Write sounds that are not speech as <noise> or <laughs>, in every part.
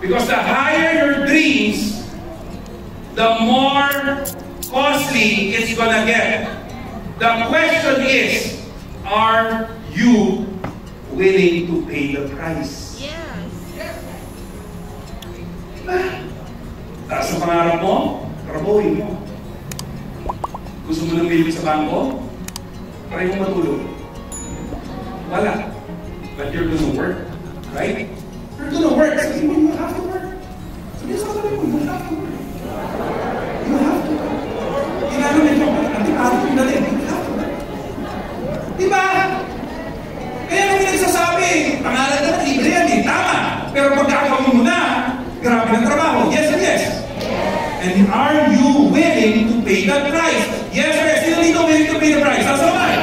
Because the higher your dreams, the more costly it's gonna get. The question is, are you willing to pay the price? Yes. Taas ang pangarap mo, trabuhin mo. Gusto mo ng bilib sa bangko? Try mo matulog. Wala. But you're gonna work. Right? Willing to pay the price? Nasa kamay?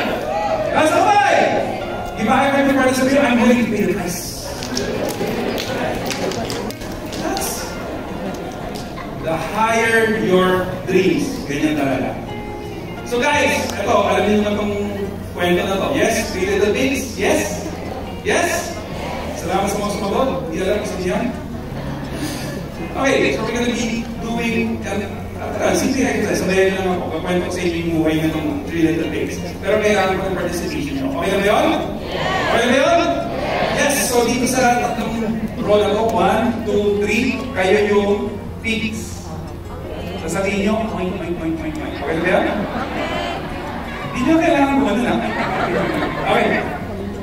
Nasa kamay? Iba kayo kayo para sabihin, I'm willing to pay the price. That's the higher your dreams. Ganyan talaga. So guys, ito, alam niyo naman itong kwento na to. Yes? Three little pigs? Yes? Yes? Salamat sa mga sumagot. Hindi alam saan yan. Okay, so we're gonna be doing uh, simple exercise. Sabayan lang ako. Kakwento ko sa inyo yung buhay na itong three little pigs. Pero kailangan ko ng participation nyo. Okay na ba yun? Okay na yun? Yes! So dito sa tatlong roll ako, one, two, three, kayo yung pigs. Sasabihin nyo, oink, oink, oink, oink, oink. Okay na ba yun? Hindi nyo kailangan gumano lang. Okay.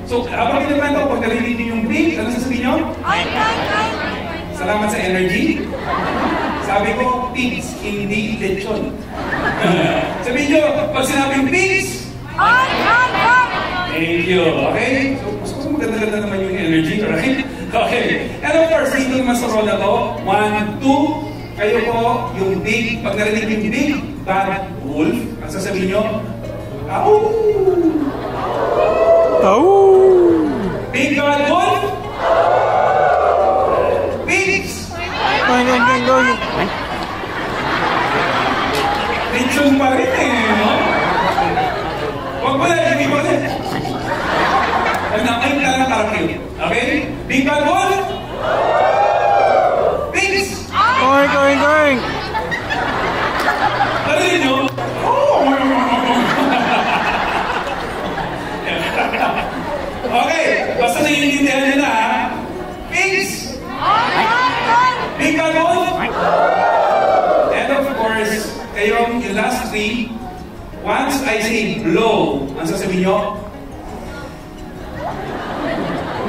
So, habang kinakwento ko, pag narinig niyo yung pig, ano sasabihin nyo? Oink, oink, oink. Salamat sa energy. Sabi ko, pigs, hindi lechon. <laughs> Sabihin nyo, pag sinabing pigs, Oink, oink, oink. thank you. Okay? So, mas mas maganda-ganda naman yung energy, right? <laughs> Okay. And of course, dito naman sa roll na to, one, two, kayo po, yung big, pag narinig yung big bad wolf, ang sasabihin nyo, Ow! Oh! Big bad wolf! Pigs! Going, going, going. Lechon pa rin eh, no? Huwag mo na, hindi mo na. Ay, nakay ka lang karakil. Okay? Big bad wolf! Pigs! Going, going, going. Narinig nyo? <laughs> okay, basta naiintindihan nyo na ha. Big bad! And of course, kayong yung last three, once I say blow, ang sasabihin nyo?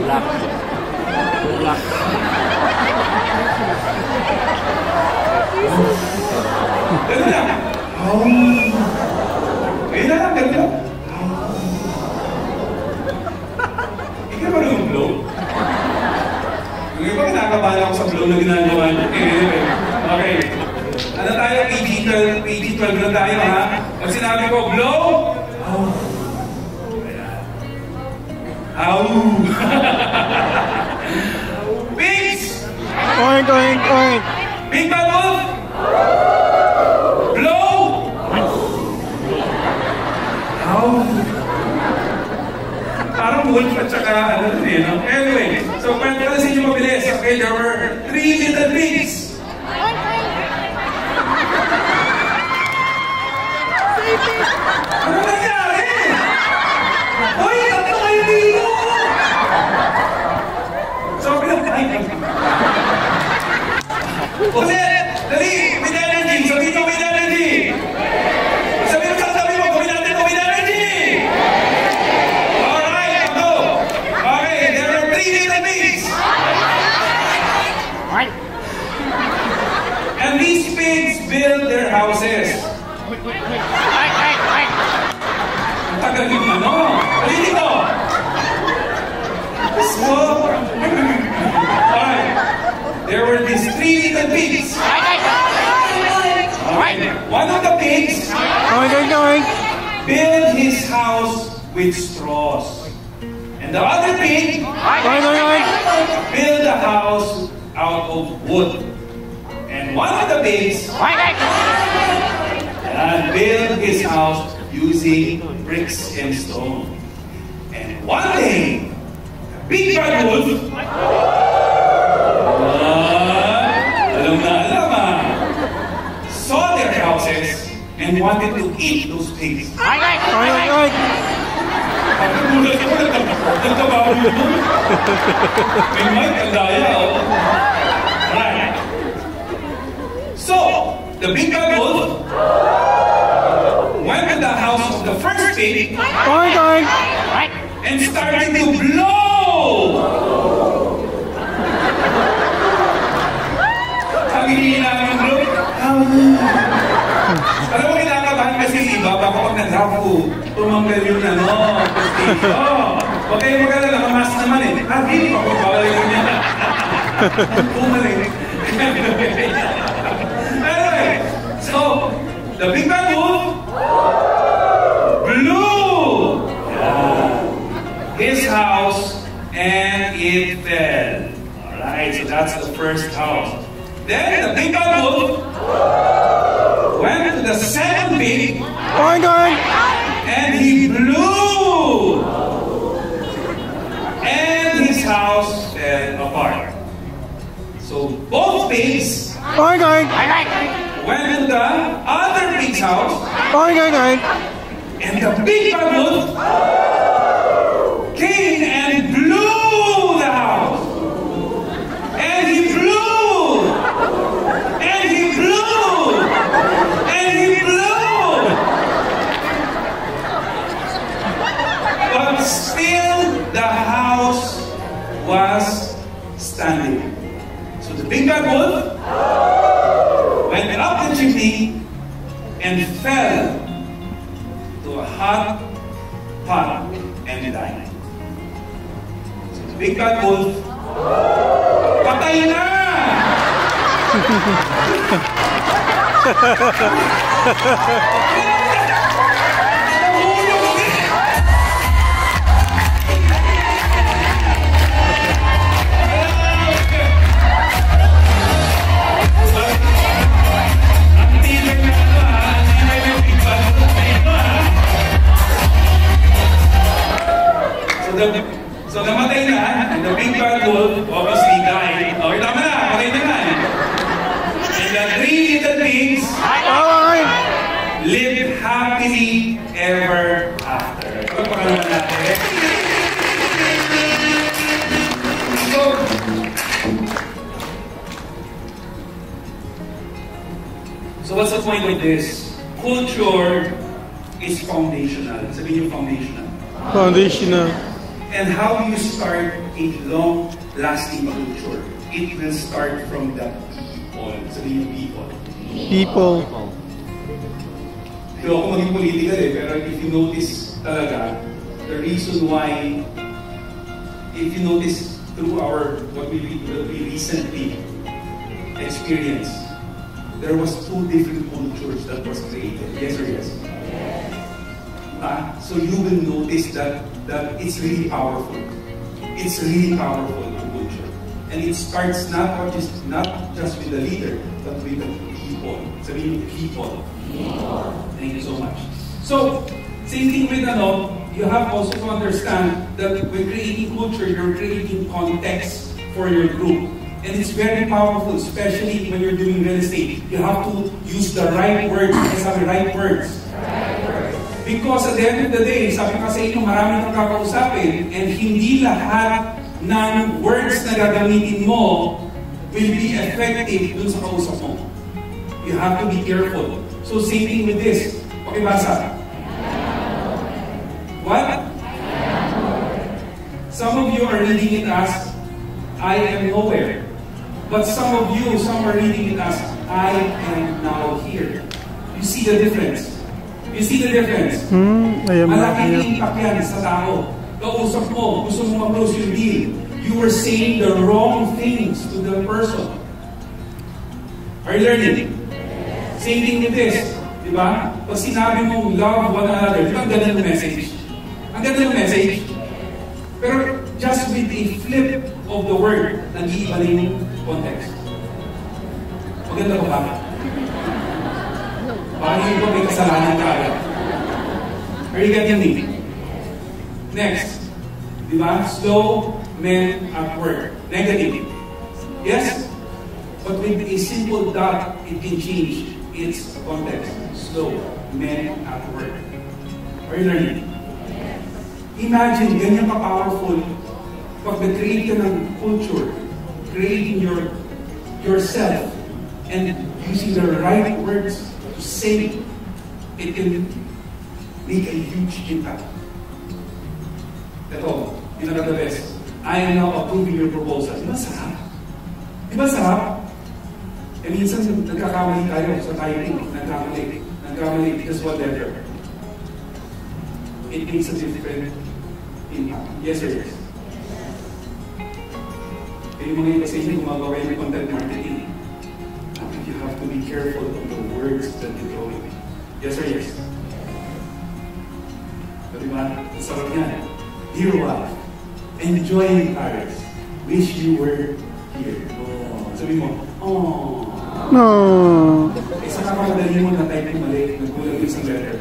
Black. Black. Ganun lang. Oh. Na lang, ganun lang. Ikaw iba kinakabahan ako sa blow na ginagawa niyo. Anyway, okay. Ano tayo? PG-12, PG-12 na tayo ha? Pag sinabi ko, blow, Ow. Ow. Pigs! <laughs> Going, going, going. Big Bad Wolf! Blow! Ow! Parang wolf at saka ano eh, no? Ulit! Dali! With energy! Sabihin nyo with energy! Sabihin mo sa sabi mo, gawin natin ito with energy! Alright, go! Okay, there are three pigs! And these pigs build their houses. Tagal yung ano. Dali dito! So, alright. There were these three little pigs. Okay. One of the pigs Going, going, going. built his house with straws. And the other pig Going, going, going. built a house out of wood. And one of the pigs uh, built his house using bricks and stone. And one day, a big bad wolf and wanted to eat those things. I like, I like. Think die out. Right. So, the big wolf went in the house of the first pig and started to blow. Pag-iinan mo, Alam iba, baka pag nag-rapo, tumanggal yung ano, prestige. Oh, huwag kayong mag-alala, naman eh. Ah, hindi pa po, bawal yun niya. Bumalik. anyway, so, the big bad wolf blew his house and it fell. Alright, so that's the first house. Then the big bad wolf pig Oink, oink. and he blew. And his house fell apart. So both pigs Oink, oink. went to the other pig's house Oink, oink, oink. And the big bad the house was standing. So the big bad wolf went up the chimney and fell to a hot pot and died. So the big bad wolf, patay na! <laughs> <laughs> the so namatay na, and the big bad wolf obviously died. Okay, tama na, patay na nga. And the three little pigs lived happily ever after. Natin. So, so what's the point of this? Culture is foundational. Sabihin yung foundational. Foundational. And how do you start a long-lasting culture? It will start from the people. Sabihin yung people. People. Hindi ako maging political eh, pero if you notice talaga, the reason why, if you notice through our, what we, what we recently experienced, there was two different cultures that was created. Yes or yes? Ah, so you will notice that that it's really powerful. It's really powerful the culture, and it starts not just not just with the leader, but with the people. Sabihin yung people. Thank you so much. So, same thing with ano, you have also to understand that when creating culture, you're creating context for your group. And it's very powerful, especially when you're doing real estate. You have to use the right words, sabi right words. Because at the end of the day, sabi ko sa inyo, marami kang kakausapin and hindi lahat ng words na gagamitin mo will be effective dun sa kausap mo. You have to be careful. So same thing with this. Pakibasa. What? Some of you are reading it as, I am nowhere. But some of you, some are reading it as, I am now here. You see the difference? You see the difference? Hmm, I am not Malaking here. impact yan sa tao. Kausap mo, gusto mo ma-close yung deal. You were saying the wrong things to the person. Are you learning? Same thing with this. Di ba? Pag sinabi mong love one another, di ba ang ganda ng message? Ang ganda ng message. Pero just with a flip of the word, nag-iiba na yung context. Maganda ba ba? Parang yung may kasalanan ka agad. Are you getting me? Next. Di ba? Slow men at work. Negative. Yes? But with a simple dot, it can change its context. Slow. men at work. Are you learning? Imagine, ganyan ka-powerful pag nag-create ka ng culture, creating your yourself and using the right words to say it can make a huge impact. Ito, pinaka the best. I am now approving your proposal. Di ba sarap? Di ba sarap? Eh minsan nagkakamali tayo sa typing. Nagkamali. Nagkamali because whatever. It makes a different impact. Yes or yes? Eh yung mga iba sa inyo, gumagawa kayo ng content marketing. But you have to be careful of the words that you throw in. Yes or yes? So, di ba? Sarap yan. Dear wife, enjoy in Paris. Wish you were here. Oh. Sabi mo, oh. No. Eh, sa kakamadali mo na type yung mali, nagkulang isang letter.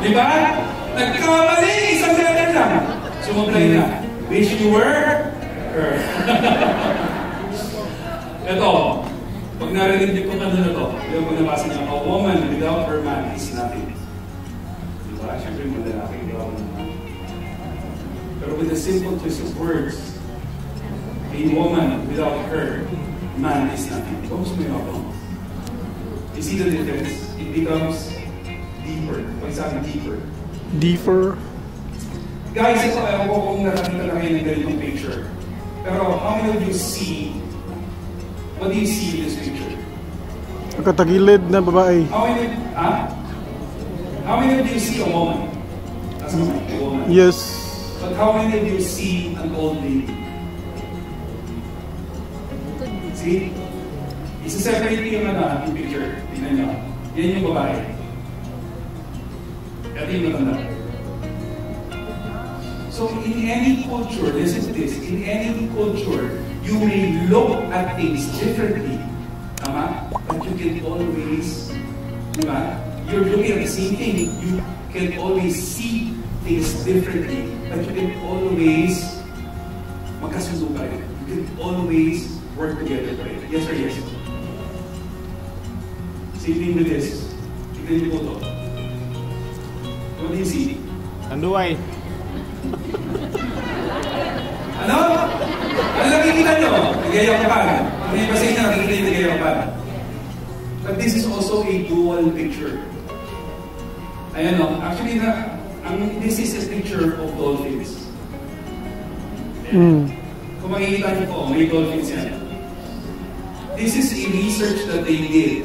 Di ba? Nagkamali, isang letter lang. Sumublay na. Wish you were her. Ito, pag narinig niyo kung ano na to, yung pag nabasa niya, a woman without her man is nothing. Di ba? Siyempre, mga lalaki, di ba? Pero with a simple twist of words, a woman without her man is nothing. Gusto mo yung ako? You see the difference? It becomes deeper. Pag sabi deeper. Deeper. Guys, ito, ewan ko kung nakakita na kayo ng ganitong picture. Pero how many of you see, what do you see in this picture? Nakatagilid na babae. How many, ah? How many of you see a woman? That's a woman. Yes. But how many of you see an old lady? See? Isa-separate yung ano, yung picture. Tingnan nyo. Yan yung babae. Ito yung matanda. So in any culture, listen to this, in any culture, you may look at things differently. Tama? But you can always, di ba? You're looking at the same thing. You can always see things differently. But you can always magkasundo pa rin. You can always work together pa rin. Yes or yes? Same thing with this. Tignan niyo po to. What do you see? Ano? Ano nakikita nyo? Nagayapan. Ano yung basa niya nakikita yung nagayapan? But this is also a dual picture. Ayan o. Actually, na, ang, this is a picture of dolphins. Mm. Kung makikita niyo po, may dolphins yan. This is a research that they did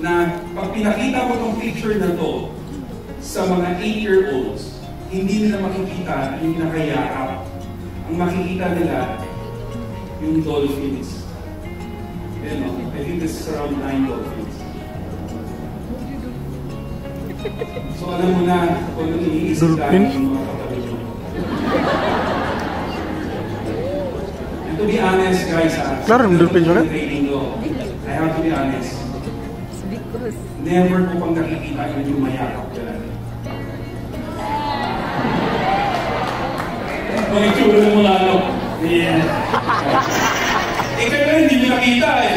na pag pinakita mo tong picture na to sa mga 8-year-olds, hindi nila makikita yung nakayakap. Ang makikita nila yung dolphins. Ayan o, I think this is around 9 dolphins. So alam mo na kung anong iniisip Dolphin? dahil yung mga katabi mo. And to be honest, guys, ha, Klaro, yung dolphin siya, training ko, I have to be honest. Never ko pang nakikita yung yung Mga itsura ng mga ano. Yeah. <laughs> eh, kaya hindi nyo nakita eh.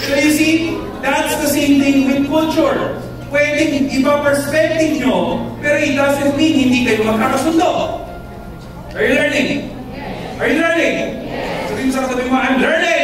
so you see, that's the same thing with culture. Pwedeng iba perspective nyo, pero it doesn't mean hindi kayo magkakasundo. Are you learning? Are you learning? Sabi mo sa katabi mo, I'm learning.